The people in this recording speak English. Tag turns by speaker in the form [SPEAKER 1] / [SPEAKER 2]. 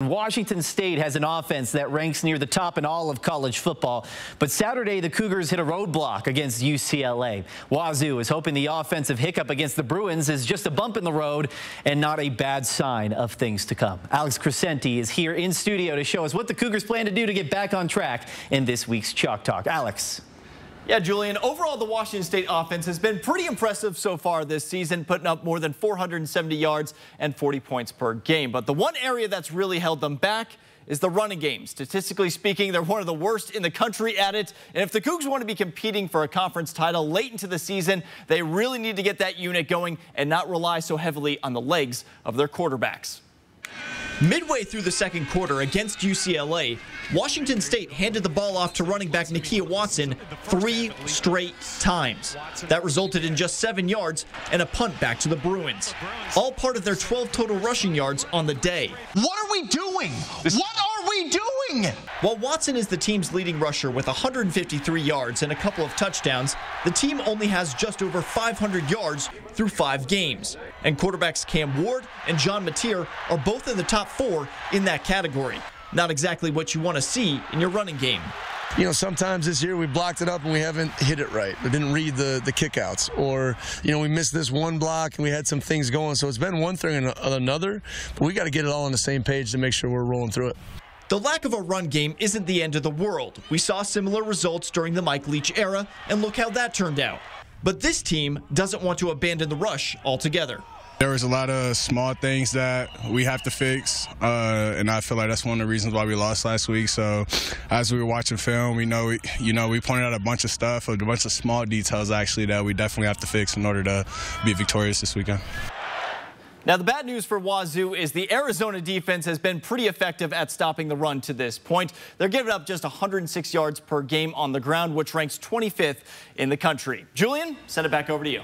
[SPEAKER 1] Washington State has an offense that ranks near the top in all of college football, but Saturday the Cougars hit a roadblock against UCLA. Wazoo is hoping the offensive hiccup against the Bruins is just a bump in the road and not a bad sign of things to come. Alex Crescenti is here in studio to show us what the Cougars plan to do to get back on track in this week's Chalk Talk. Alex.
[SPEAKER 2] Yeah, Julian, overall, the Washington State offense has been pretty impressive so far this season, putting up more than 470 yards and 40 points per game. But the one area that's really held them back is the running game. Statistically speaking, they're one of the worst in the country at it. And if the Cougs want to be competing for a conference title late into the season, they really need to get that unit going and not rely so heavily on the legs of their quarterbacks. Midway through the second quarter against UCLA, Washington State handed the ball off to running back Nakia Watson three straight times. That resulted in just seven yards and a punt back to the Bruins. All part of their 12 total rushing yards on the day.
[SPEAKER 3] What are we doing? What are we doing?
[SPEAKER 2] While Watson is the team's leading rusher with 153 yards and a couple of touchdowns, the team only has just over 500 yards through five games. And quarterbacks Cam Ward and John Mateer are both in the top four in that category. Not exactly what you want to see in your running game.
[SPEAKER 4] You know, sometimes this year we blocked it up and we haven't hit it right. We didn't read the the kickouts, or you know, we missed this one block and we had some things going. So it's been one thing and another, but we got to get it all on the same page to make sure we're rolling through it.
[SPEAKER 2] The lack of a run game isn't the end of the world. We saw similar results during the Mike Leach era, and look how that turned out. But this team doesn't want to abandon the rush altogether.
[SPEAKER 5] There was a lot of small things that we have to fix, uh, and I feel like that's one of the reasons why we lost last week. So, as we were watching film, we know, we, you know, we pointed out a bunch of stuff, a bunch of small details actually that we definitely have to fix in order to be victorious this weekend.
[SPEAKER 2] Now, the bad news for Wazoo is the Arizona defense has been pretty effective at stopping the run to this point. They're giving up just 106 yards per game on the ground, which ranks 25th in the country. Julian, send it back over to you.